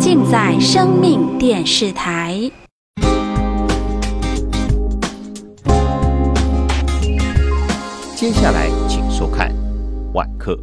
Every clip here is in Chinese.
尽在生命电视台。接下来，请收看《晚课》。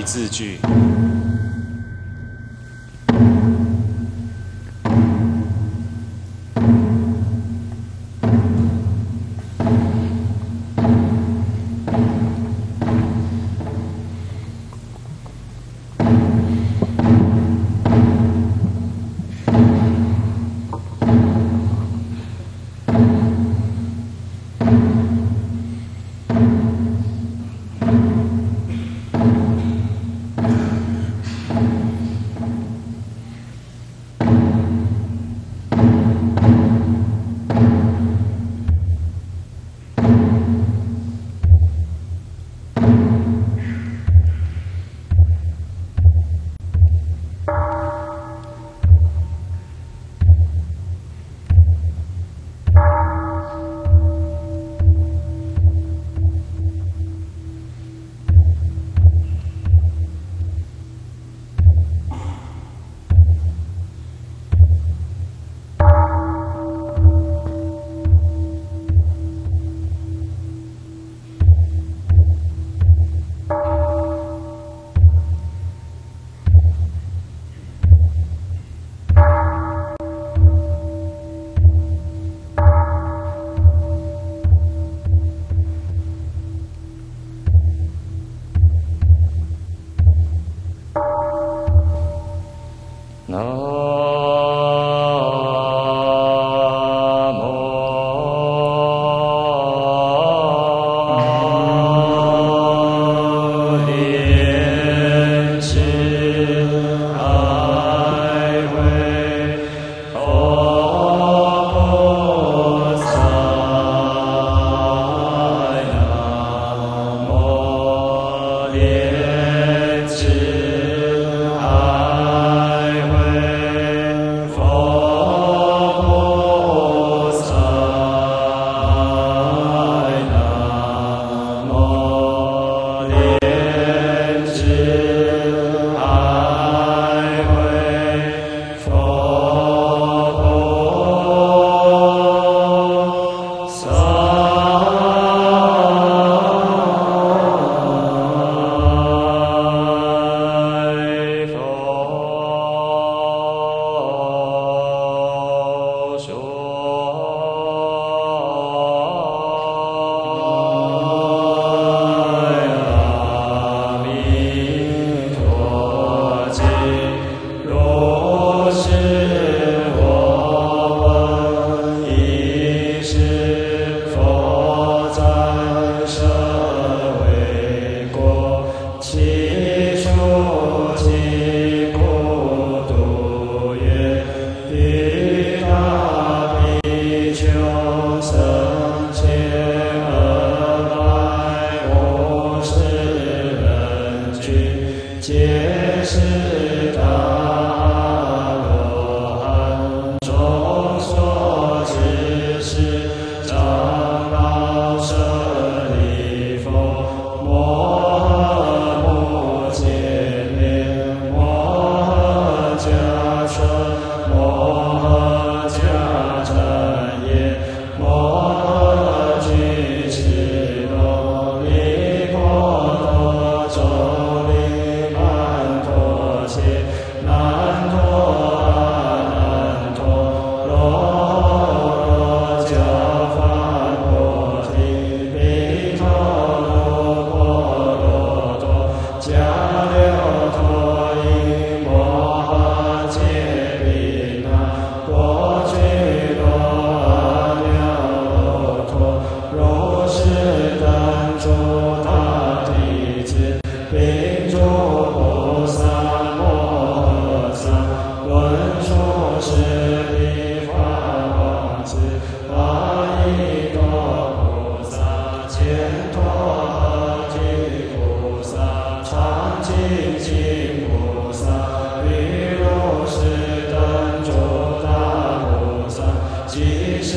一字句。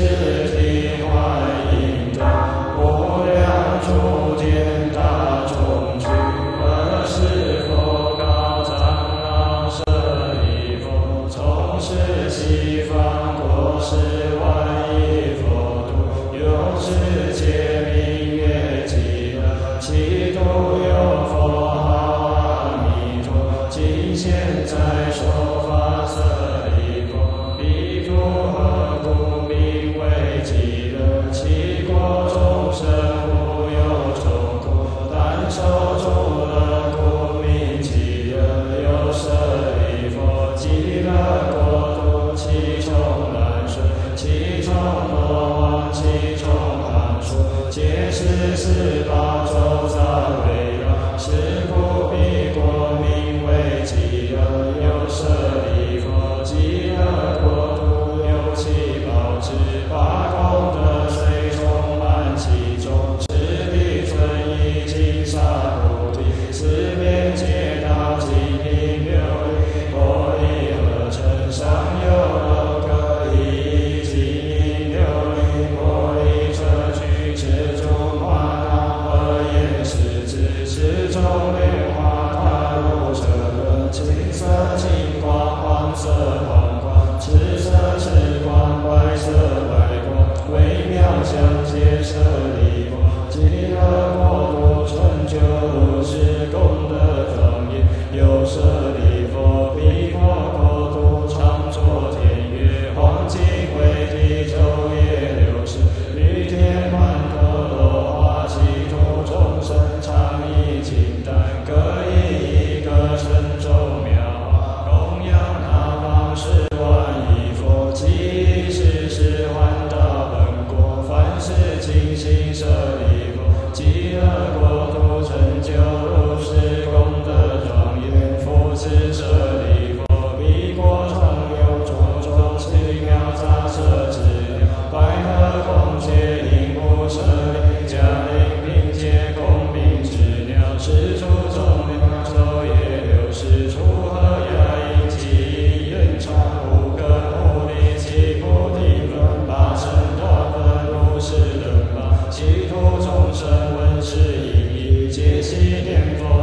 是你怀。是一切皆悉佛。